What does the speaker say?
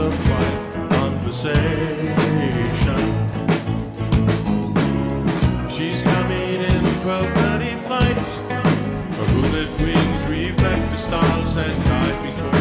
whispers quiet conversation. She's coming in 12:30 flights. Her moonlit wings reflect the stars that guide and